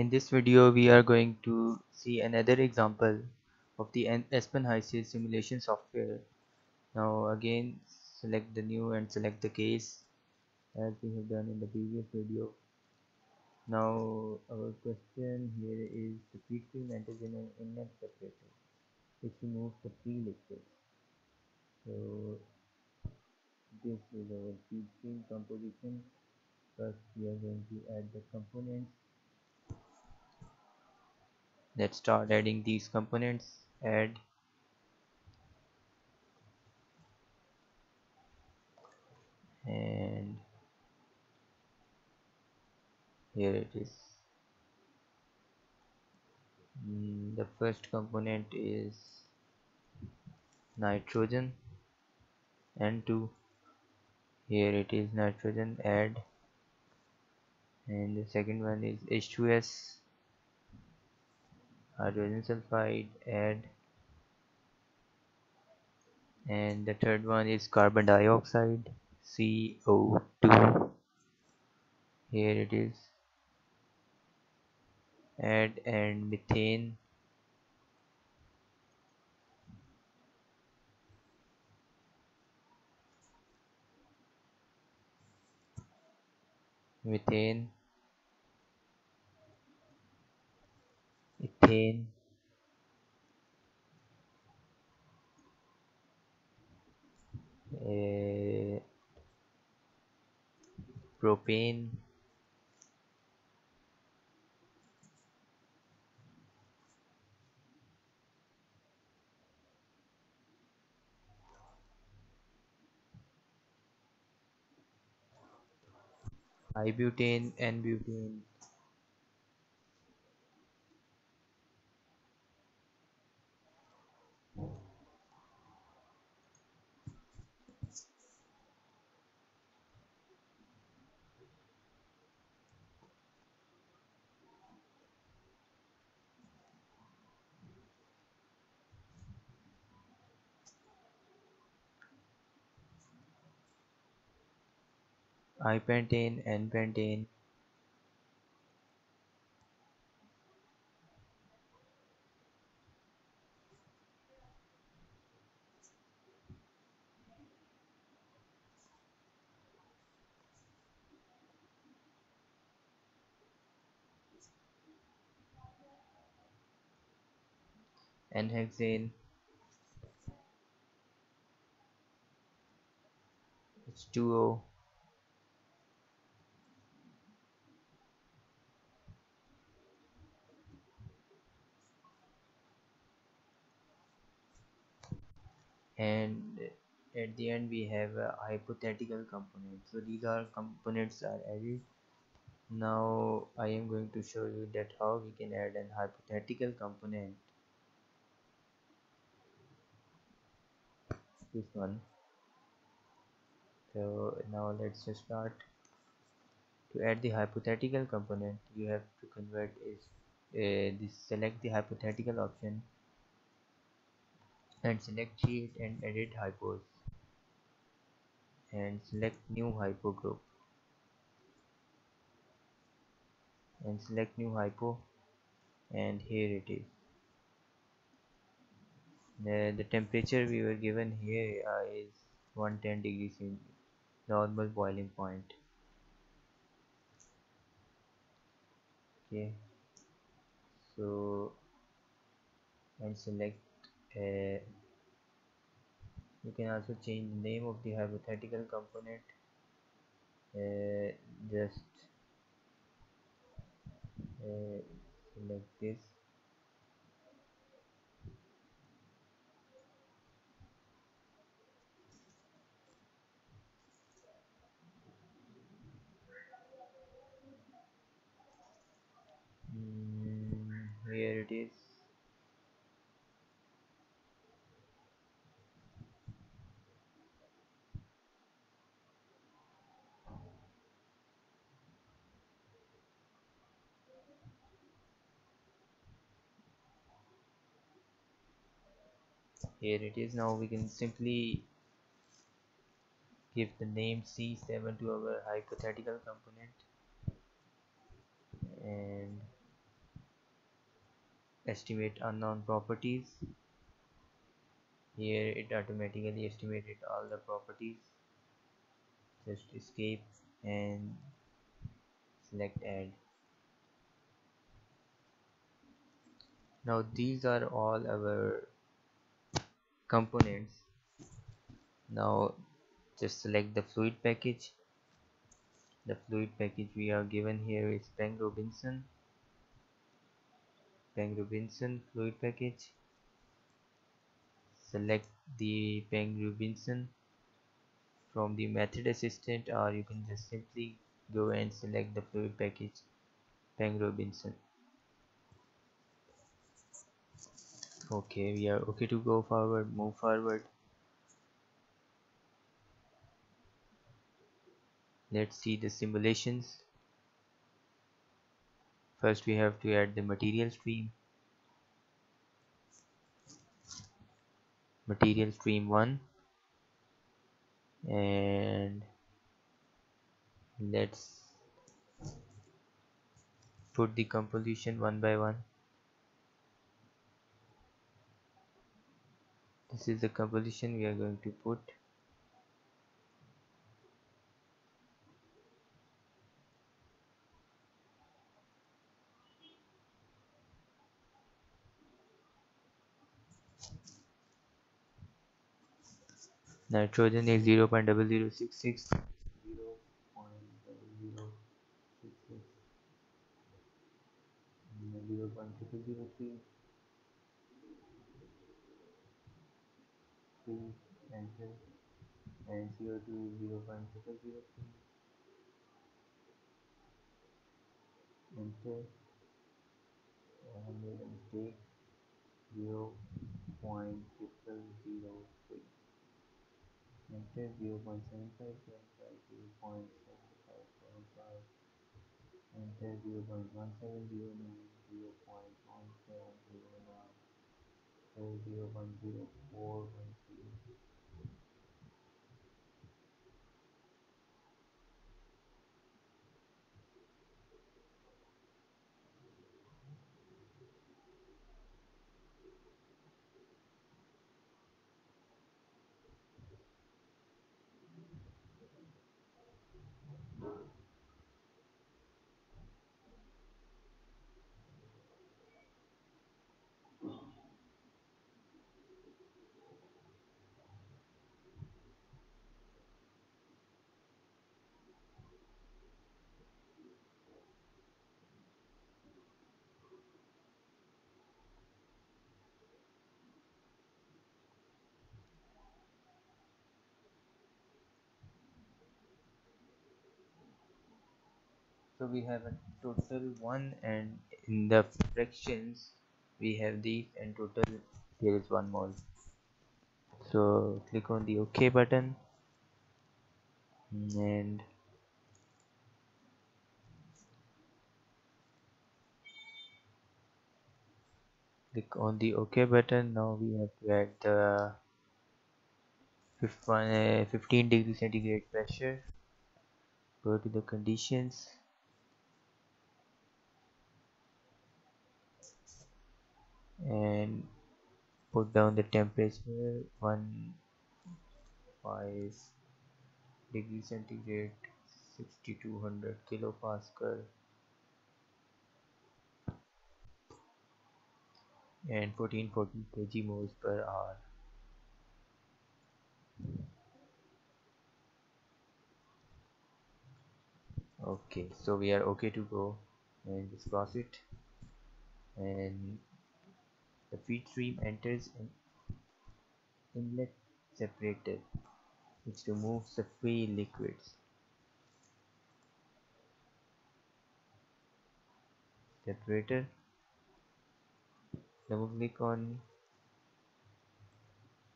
In this video we are going to see another example of the Aspen HYSYS simulation software. Now again select the new and select the case as we have done in the previous video. Now our question here is the feed stream enters in an inlet separator which removes the free liquid. So this is our feed stream composition. First we are going to add the components let's start adding these components add. And here it is. Mm, the first component is nitrogen. N2 here it is nitrogen add. And the second one is H2S hydrogen sulfide add and the third one is carbon dioxide CO2 here it is. Add and methane. Methane ethane uh, propane. i-butane and butane i-pentane n-pentane. N-hexane. H2O and at the end we have a hypothetical component. So these are components are added. Now I am going to show you that how we can add an hypothetical component. This one. So now let's just start. To add the hypothetical component you have to convert is uh, this select the hypothetical option and select sheet and edit hypos and select new hypo group and select new hypo and here it is. The, the temperature we were given here uh, is 110 degrees in normal boiling point. Okay. So and select uh, you can also change the name of the hypothetical component uh, just uh, select this mm, here it is here it is. Now we can simply give the name c7 to our hypothetical component. And estimate unknown properties. Here it automatically estimated all the properties. Just escape and select add. Now these are all our components. Now just select the fluid package. The fluid package we are given here is Peng Robinson Peng Robinson fluid package. Select the Peng Robinson from the method assistant or you can just simply go and select the fluid package Peng Robinson okay we are okay to go forward move forward. Let's see the simulations. First we have to add the material stream. Material stream 1 and let's put the composition one by one this is the composition we are going to put. Nitrogen is 0 0.0066 0 0.0003 enter and CO2 is 0 0.0003 enter I made a mistake 0 0.003 enter 0 0.7575 0 0.7575 enter 0 0.1709 0 0.1709 0 0.0413 so we have a total 1 and in the fractions we have these and total here is one mole so click on the ok button and click on the ok button. Now we have to add the eh, 15 degree centigrade pressure. Go to the conditions and put down the temperature 1 5 degree centigrade 6200 kilopascal. And 1440 kg moles per hour. Okay so we are okay to go and just cross it. And the feed stream enters an inlet separator which removes the free liquids. Separator. Double click on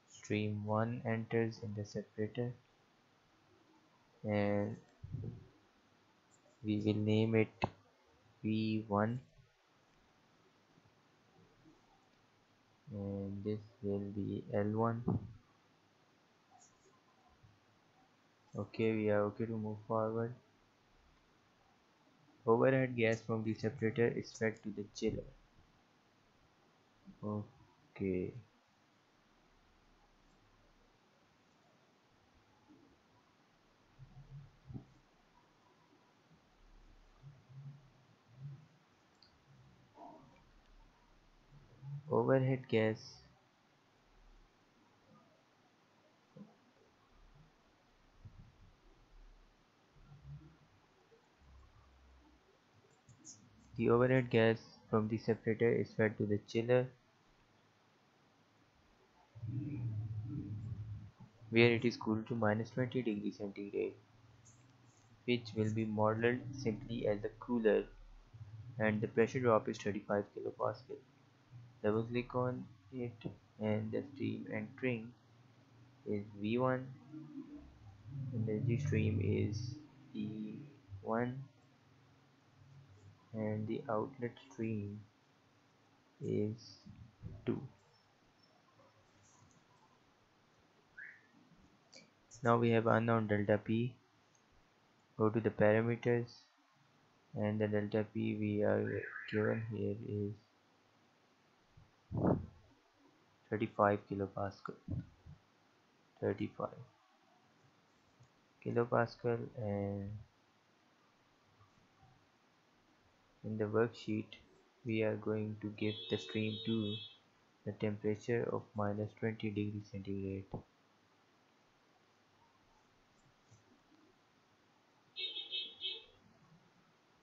stream 1 enters in the separator and we will name it V1 and this will be L1 okay we are okay to move forward. Overhead gas from the separator is fed to the chiller. Okay overhead gas The overhead gas from the separator is fed to the chiller where it is cooled to minus 20 degrees centigrade which will be modeled simply as the cooler and the pressure drop is 35 kilopascal. Double click on it and the stream entering is V1 energy stream is E1 and the outlet stream is 2 now we have unknown delta p. Go to the parameters and the delta p we are given here is 35 kilopascal. 35 kilopascal and in the worksheet we are going to give the stream to the temperature of minus 20 degrees centigrade.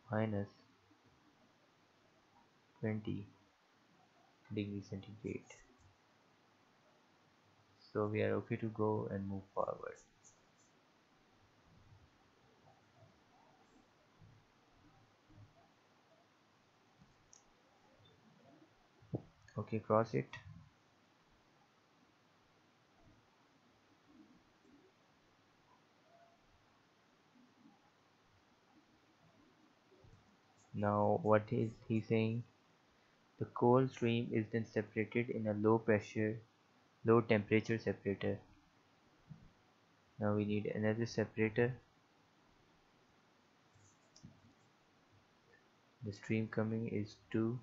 Minus 20 degrees centigrade so we are okay to go and move forward. Okay cross it. Now what is he saying? The cold stream is then separated in a low pressure low temperature separator. Now we need another separator. The stream coming is 2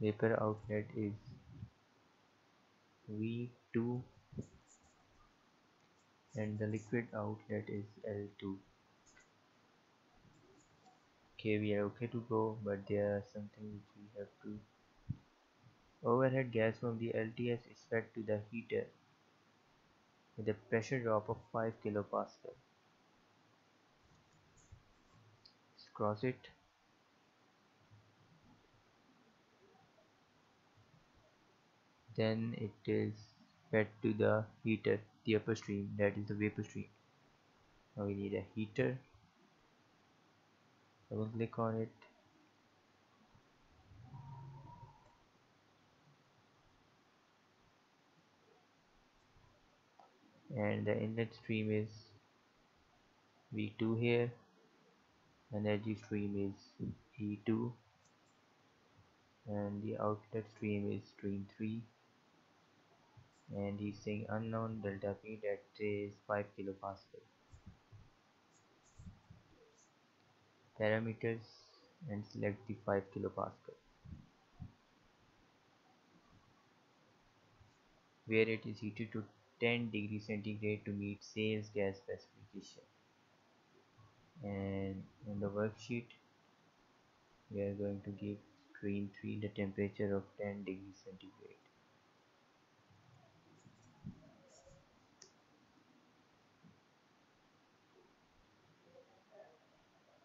vapor outlet is V2 and the liquid outlet is L2 okay we are okay to go but there are something which we have to overhead gas from the LTS is fed to the heater with a pressure drop of 5 kilopascal. Let's cross it. Then it is fed to the heater the upper stream that is the vapor stream. Now we need a heater. Double click on it and the inlet stream is V2 here. Energy stream is E2 and the outlet stream is stream 3 and he's saying unknown delta P that is 5 kilopascal. Parameters and select the 5 kilopascal. Where it is heated to 10 degrees centigrade to meet sales gas specification. And in the worksheet we are going to give stream 3 the temperature of 10 degrees centigrade.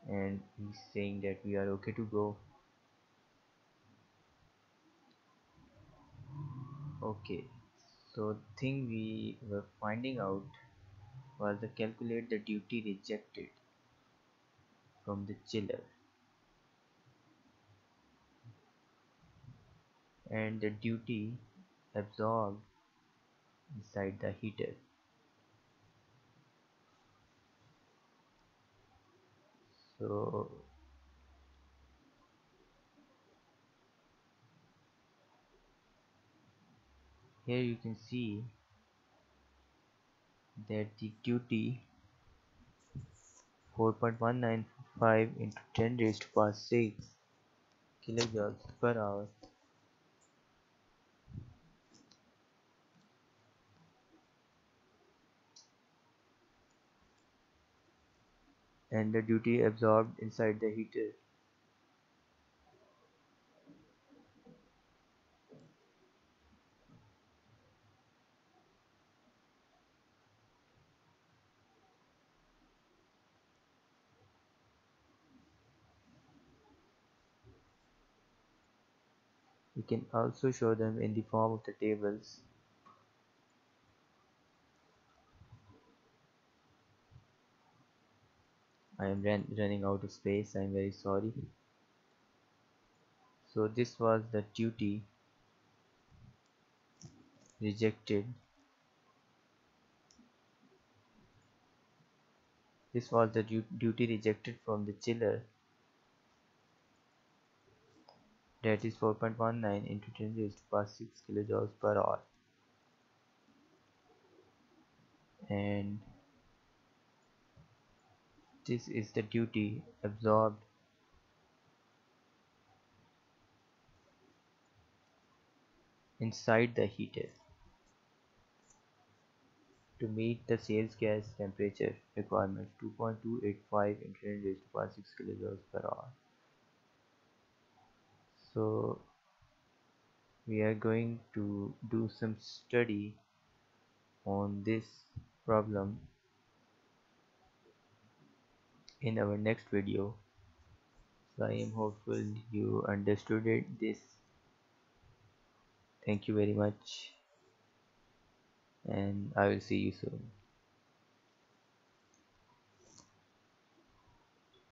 And he's saying that we are okay to go. Okay so thing we were finding out was to calculate the duty rejected from the chiller. And the duty absorbed inside the heater. So here you can see that the duty 4.195 into 10 raised to power 6 kilojoules per hour. And the duty absorbed inside the heater. We can also show them in the form of the tables. I am running out of space, I am very sorry. So this was the duty rejected. This was the du duty rejected from the chiller that is 4.19 into 10 raised to power 6 kilojoules per hour. And this is the duty absorbed inside the heater to meet the sales gas temperature requirements 2.285 into 10 raised to power 6 kilojoules per hour so we are going to do some study on this problem in our next video. So I am hopeful you understood it this. Thank you very much and I will see you soon